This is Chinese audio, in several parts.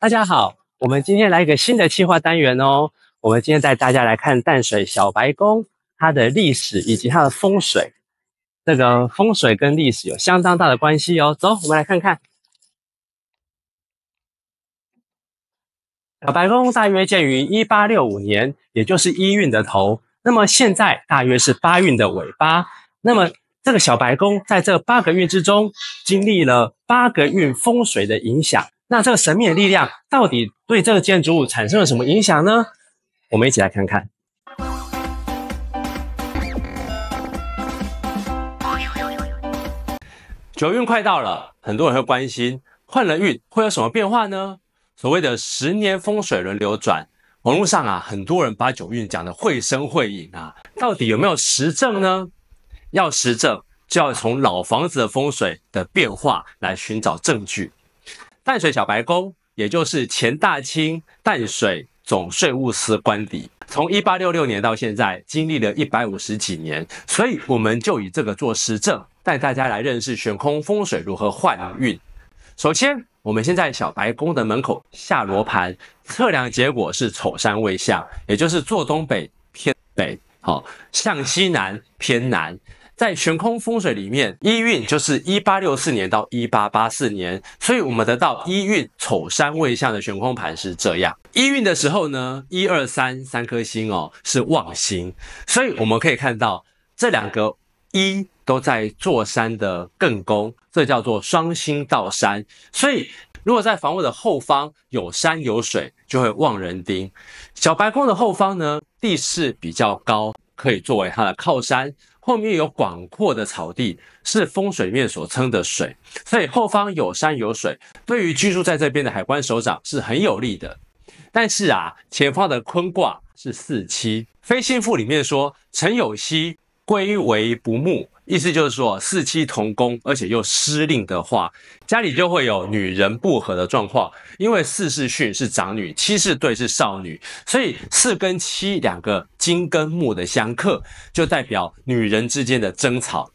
大家好，我们今天来一个新的企划单元哦。我们今天带大家来看淡水小白宫它的历史以及它的风水。这个风水跟历史有相当大的关系哦。走，我们来看看。小白宫大约建于一八六五年，也就是一运的头。那么现在大约是八运的尾巴。那么这个小白宫在这八个运之中，经历了八个运风水的影响。那这个神秘的力量到底对这个建筑物产生了什么影响呢？我们一起来看看。九运快到了，很多人会关心换了运会有什么变化呢？所谓的十年风水轮流转，网络上啊，很多人把九运讲的绘声绘影啊，到底有没有实证呢？要实证，就要从老房子的风水的变化来寻找证据。淡水小白宫，也就是前大清淡水总税务司官邸，从一八六六年到现在，经历了一百五十几年，所以我们就以这个做实证，带大家来认识悬空风水如何换运。首先，我们先在小白宫的门口下罗盘，测量结果是丑山未向，也就是坐东北偏北，好向西南偏南。在悬空风水里面，一运就是一八六四年到一八八四年，所以我们得到一运丑山未向的悬空盘是这样。一运的时候呢，一二三三颗星哦是旺星，所以我们可以看到这两个一都在坐山的艮宫，这叫做双星到山。所以如果在房屋的后方有山有水，就会旺人丁。小白宫的后方呢，地势比较高，可以作为它的靠山。后面有广阔的草地，是风水面所称的水，所以后方有山有水，对于居住在这边的海关首长是很有利的。但是啊，前方的坤卦是四七，飞星赋里面说辰酉戌，归为不睦。意思就是说，四妻同宫，而且又失令的话，家里就会有女人不和的状况。因为四是训是长女，七是对是少女，所以四跟七两个金跟木的相克，就代表女人之间的争吵。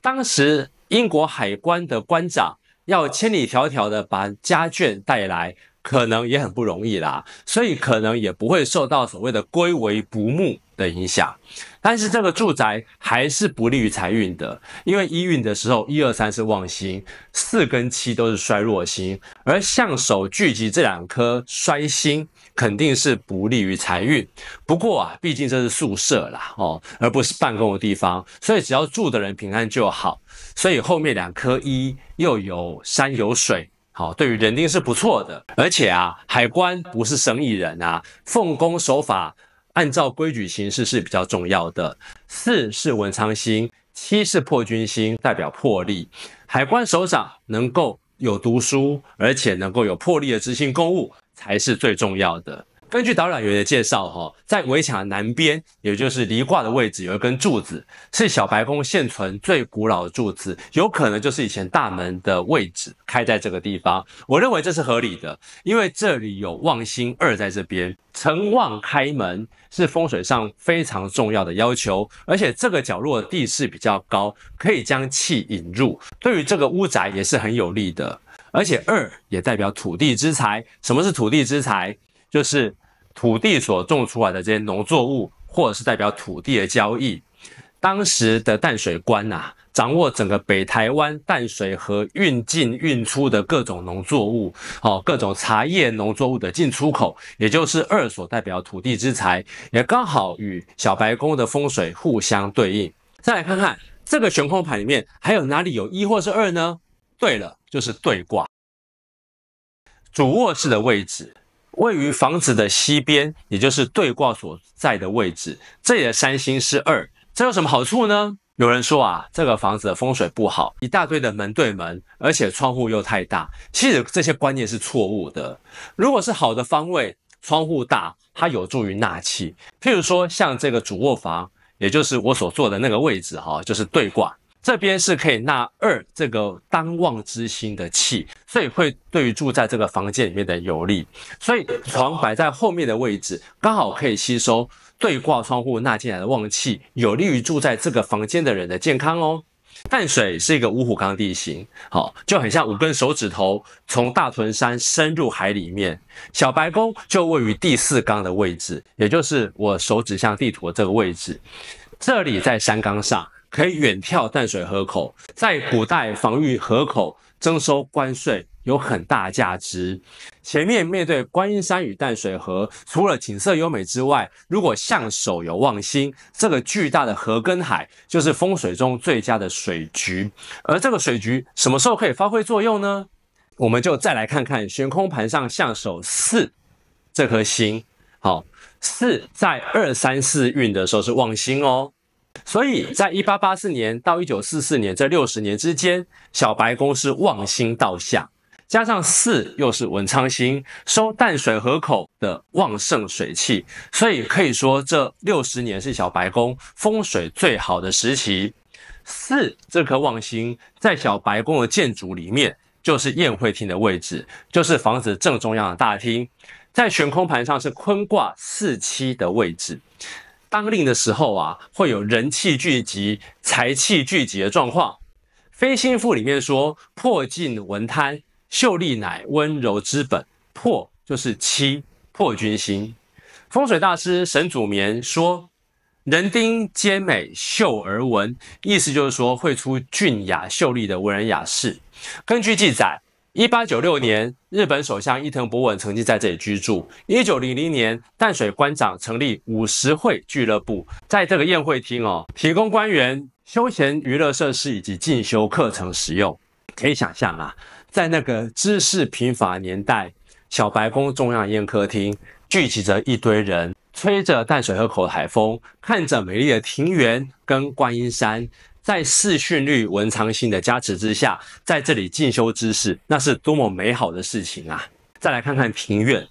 当时英国海关的关长要千里迢迢的把家眷带来，可能也很不容易啦，所以可能也不会受到所谓的归为不睦的影响。但是这个住宅还是不利于财运的，因为一运的时候，一二三是旺星，四跟七都是衰弱星，而相手聚集这两颗衰星，肯定是不利于财运。不过啊，毕竟这是宿舍啦，哦，而不是办公的地方，所以只要住的人平安就好。所以后面两颗一又有山有水，好，对于人丁是不错的。而且啊，海关不是生意人啊，奉公守法。按照规矩行事是比较重要的。四是文昌星，七是破军星，代表魄力。海关首长能够有读书，而且能够有魄力的执行公务，才是最重要的。根据导览员的介绍，哈，在围墙南边，也就是离卦的位置，有一根柱子，是小白宫现存最古老的柱子，有可能就是以前大门的位置开在这个地方。我认为这是合理的，因为这里有旺星二在这边，成旺开门是风水上非常重要的要求，而且这个角落的地势比较高，可以将气引入，对于这个屋宅也是很有利的。而且二也代表土地之财，什么是土地之财？就是土地所种出来的这些农作物，或者是代表土地的交易。当时的淡水官呐，掌握整个北台湾淡水河运进运出的各种农作物，哦，各种茶叶农作物的进出口，也就是二所代表土地之财，也刚好与小白宫的风水互相对应。再来看看这个悬空盘里面还有哪里有一或是二呢？对了，就是对卦，主卧室的位置。位于房子的西边，也就是对卦所在的位置。这里的三星是二，这有什么好处呢？有人说啊，这个房子的风水不好，一大堆的门对门，而且窗户又太大。其实这些观念是错误的。如果是好的方位，窗户大，它有助于纳气。譬如说像这个主卧房，也就是我所坐的那个位置，哈，就是对卦。这边是可以纳二这个当旺之星的气，所以会对于住在这个房间里面的有利。所以床摆在后面的位置，刚好可以吸收对挂窗户纳进来的旺气，有利于住在这个房间的人的健康哦。淡水是一个五虎冈地形，好，就很像五根手指头从大屯山深入海里面。小白宫就位于第四冈的位置，也就是我手指向地图的这个位置。这里在山冈上，可以远眺淡水河口，在古代防御河口、征收关税。有很大价值。前面面对观音山与淡水河，除了景色优美之外，如果向手有望星，这个巨大的河跟海就是风水中最佳的水局。而这个水局什么时候可以发挥作用呢？我们就再来看看悬空盘上向手四这颗星。好，四在二三四运的时候是旺星哦。所以在一八八四年到一九四四年这六十年之间，小白宫是旺星到相。加上四又是文昌星，收淡水河口的旺盛水气，所以可以说这六十年是小白宫风水最好的时期。四这颗旺星在小白宫的建筑里面，就是宴会厅的位置，就是房子正中央的大厅。在悬空盘上是坤卦四七的位置，当令的时候啊，会有人气聚集、财气聚集的状况。飞星赋里面说破尽文贪。秀丽乃温柔之本，破就是七破军心。风水大师沈祖绵说：“人丁兼美，秀而文。”意思就是说会出俊雅秀丽的文人雅士。根据记载，一八九六年，日本首相伊藤博文曾经在这里居住。一九零零年，淡水官长成立五十会俱乐部，在这个宴会厅哦，提供官员休闲娱乐设施以及进修课程使用。可以想象啊。在那个知识贫乏年代，小白宫中央宴客厅聚集着一堆人，吹着淡水河口的海风，看着美丽的庭园跟观音山，在视讯率文昌星的加持之下，在这里进修知识，那是多么美好的事情啊！再来看看庭院。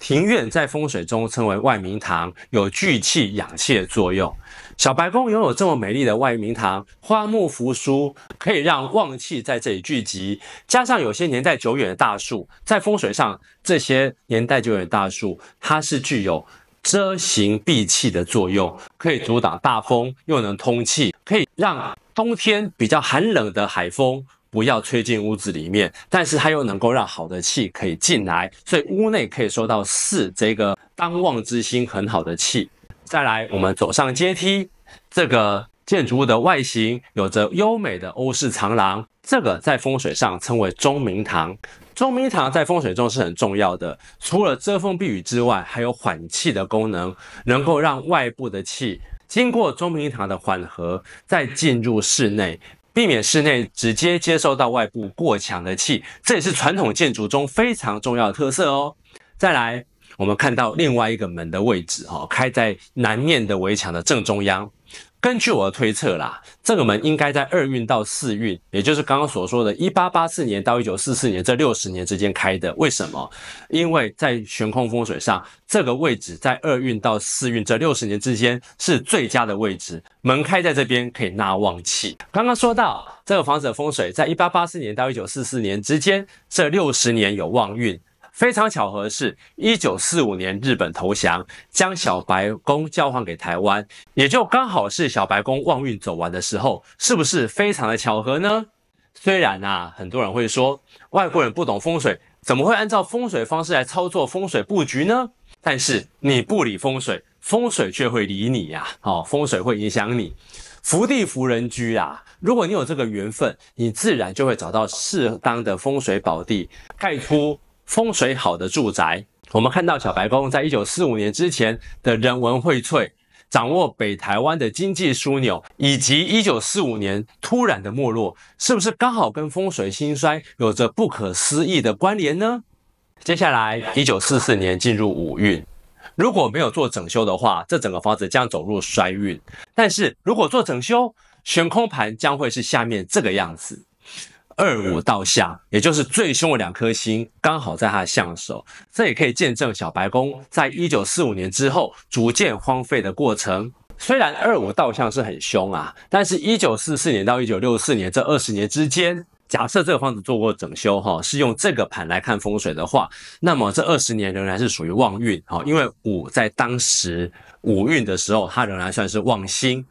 庭院在风水中称为外明堂，有聚气养气的作用。小白宫拥有这么美丽的外明堂，花木扶疏，可以让旺气在这里聚集。加上有些年代久远的大树，在风水上，这些年代久远的大树，它是具有遮形避气的作用，可以阻挡大风，又能通气，可以让冬天比较寒冷的海风。不要吹进屋子里面，但是它又能够让好的气可以进来，所以屋内可以收到四这个当旺之星很好的气。再来，我们走上阶梯，这个建筑物的外形有着优美的欧式长廊，这个在风水上称为中明堂。中明堂在风水中是很重要的，除了遮风避雨之外，还有缓气的功能，能够让外部的气经过中明堂的缓和，再进入室内。避免室内直接接受到外部过强的气，这也是传统建筑中非常重要的特色哦。再来，我们看到另外一个门的位置，哈，开在南面的围墙的正中央。根据我的推测啦，这个门应该在二运到四运，也就是刚刚所说的1884年到1944年这六十年之间开的。为什么？因为在悬空风水上，这个位置在二运到四运这六十年之间是最佳的位置，门开在这边可以纳旺气。刚刚说到这个房子的风水，在1884年到1944年之间这六十年有旺运。非常巧合是，一九四五年日本投降，将小白宫交还给台湾，也就刚好是小白宫旺运走完的时候，是不是非常的巧合呢？虽然啊，很多人会说外国人不懂风水，怎么会按照风水方式来操作风水布局呢？但是你不理风水，风水却会理你呀！哦，风水会影响你，福地福人居啊！如果你有这个缘分，你自然就会找到适当的风水宝地，盖出。风水好的住宅，我们看到小白宫在一九四五年之前的人文荟萃，掌握北台湾的经济枢纽，以及一九四五年突然的没落，是不是刚好跟风水兴衰有着不可思议的关联呢？接下来一九四四年进入五运，如果没有做整修的话，这整个房子将走入衰运；但是如果做整修，悬空盘将会是下面这个样子。二五到相，也就是最凶的两颗星，刚好在他的相手，这也可以见证小白宫在一九四五年之后逐渐荒废的过程。虽然二五到相是很凶啊，但是一九四四年到一九六四年这二十年之间，假设这个房子做过整修哈，是用这个盘来看风水的话，那么这二十年仍然是属于旺运哈，因为五在当时五运的时候，它仍然算是旺星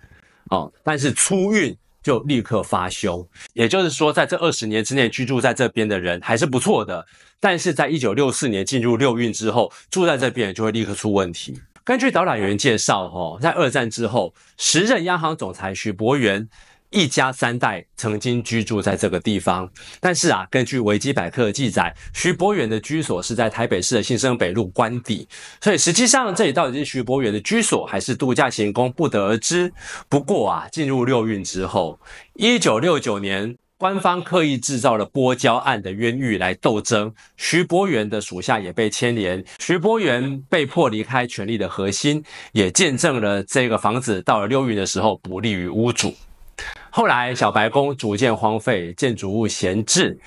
哦，但是初运。就立刻发凶。也就是说，在这二十年之内居住在这边的人还是不错的，但是在一九六四年进入六运之后，住在这边就会立刻出问题。根据导览员介绍，哦，在二战之后，时任央行总裁许博元。一家三代曾经居住在这个地方，但是啊，根据维基百科的记载，徐伯远的居所是在台北市的新生北路官邸，所以实际上这里到底是徐伯远的居所还是度假行宫，不得而知。不过啊，进入六运之后，一九六九年，官方刻意制造了波交案的冤狱来斗争，徐伯远的属下也被牵连，徐伯远被迫离开权力的核心，也见证了这个房子到了六运的时候不利于屋主。后来，小白宫逐渐荒废，建筑物闲置，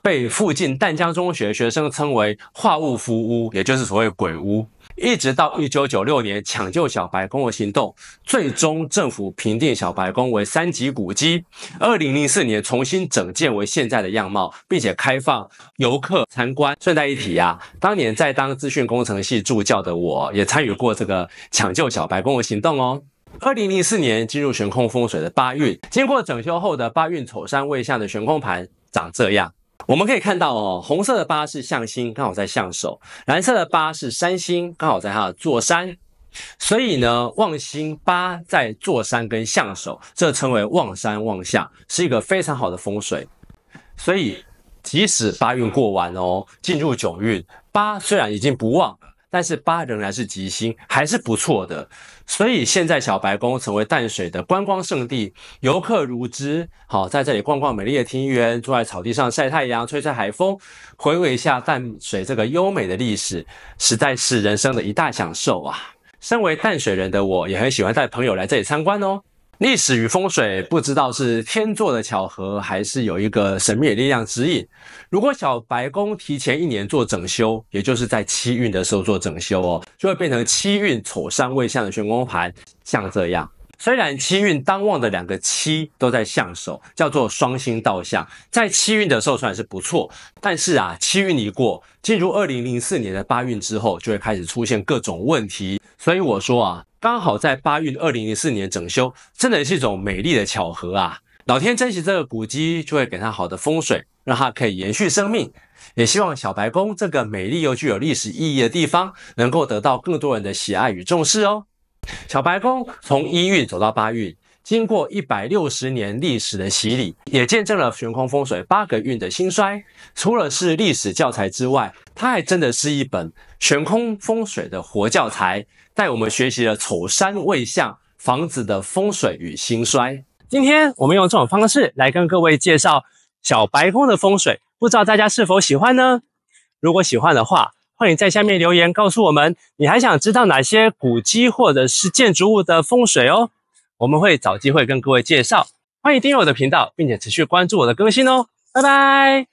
被附近淡江中学学生称为“化物夫屋”，也就是所谓“鬼屋”。一直到一九九六年抢救小白宫的行动，最终政府评定小白宫为三级古迹。二零零四年重新整建为现在的样貌，并且开放游客参观。顺带一提啊，当年在当资讯工程系助教的我，也参与过这个抢救小白宫的行动哦。二零零四年进入悬空风水的八运，经过整修后的八运丑山位相的悬空盘长这样。我们可以看到哦，红色的八是向星，刚好在向首；蓝色的八是山星，刚好在它的坐山。所以呢，旺星八在坐山跟象首，这称为旺山旺相，是一个非常好的风水。所以即使八运过完哦，进入九运，八虽然已经不旺。但是八仍然是吉星，还是不错的。所以现在小白宫成为淡水的观光胜地，游客如织。好，在这里逛逛美丽的庭园，坐在草地上晒太阳，吹吹海风，回味一下淡水这个优美的历史，实在是人生的一大享受啊！身为淡水人的我，也很喜欢带朋友来这里参观哦。历史与风水，不知道是天作的巧合，还是有一个神秘的力量指引。如果小白宫提前一年做整修，也就是在七运的时候做整修哦，就会变成七运丑山未相的玄宫盘，像这样。虽然七运当旺的两个七都在相首，叫做双星倒相，在七运的时候算是不错。但是啊，七运一过，进入二零零四年的八运之后，就会开始出现各种问题。所以我说啊。刚好在八运二零零四年整修，真的是一种美丽的巧合啊！老天珍惜这个古迹，就会给它好的风水，让它可以延续生命。也希望小白宫这个美丽又具有历史意义的地方，能够得到更多人的喜爱与重视哦。小白宫从一运走到八运，经过一百六十年历史的洗礼，也见证了悬空风水八个运的兴衰。除了是历史教材之外，它还真的是一本悬空风水的活教材。带我们学习了丑山未相房子的风水与兴衰。今天我们用这种方式来跟各位介绍小白宫的风水，不知道大家是否喜欢呢？如果喜欢的话，欢迎在下面留言告诉我们，你还想知道哪些古迹或者是建筑物的风水哦？我们会找机会跟各位介绍。欢迎订阅我的频道，并且持续关注我的更新哦。拜拜。